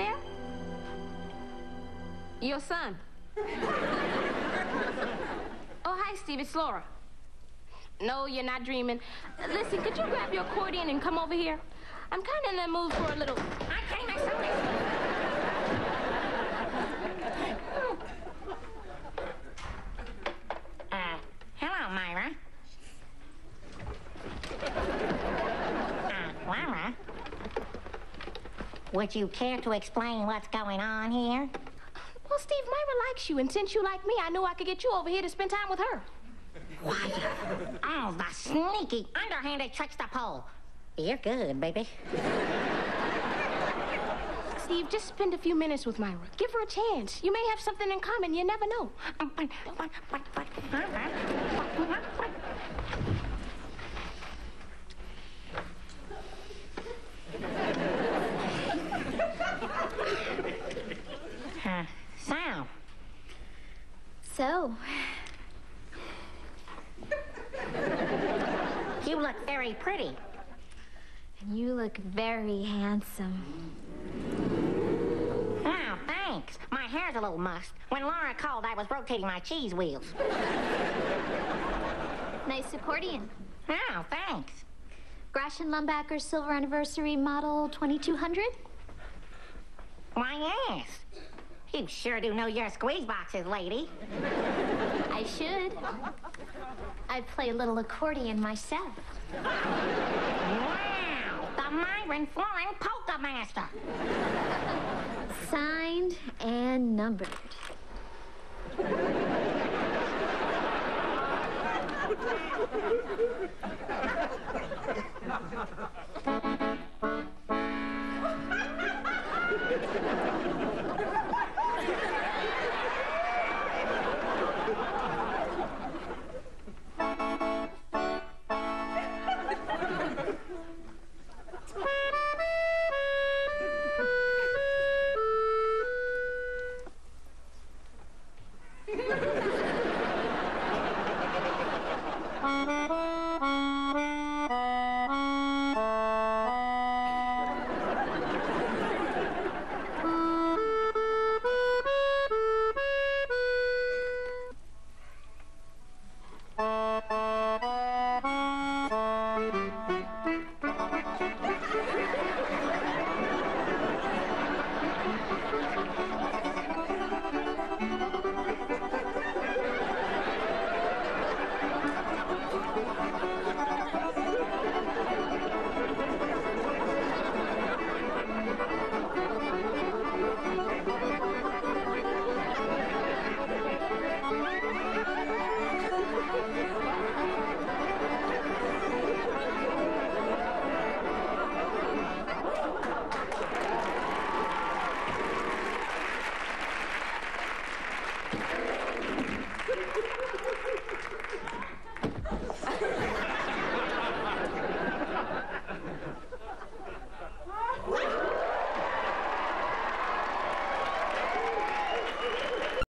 there? Your son. oh, hi, Steve. It's Laura. No, you're not dreaming. Listen, could you grab your accordion and come over here? I'm kind of in the mood for a little. I can't Uh, hello, Myra. Uh. Would you care to explain what's going on here? Well, Steve, Myra likes you, and since you like me, I knew I could get you over here to spend time with her. Why? Oh, the sneaky, underhanded tricks to pull. You're good, baby. Steve, just spend a few minutes with Myra. Give her a chance. You may have something in common. You never know. You look very pretty. And you look very handsome. Oh, thanks. My hair's a little mussed. When Laura called, I was rotating my cheese wheels. Nice accordion. Oh, thanks. Gratian Lumbacher Silver Anniversary Model 2200? Why, yes. You sure do know your squeeze boxes, lady. I should. I play a little accordion myself. Wow! The Myron Floren Polka Master. Signed and numbered.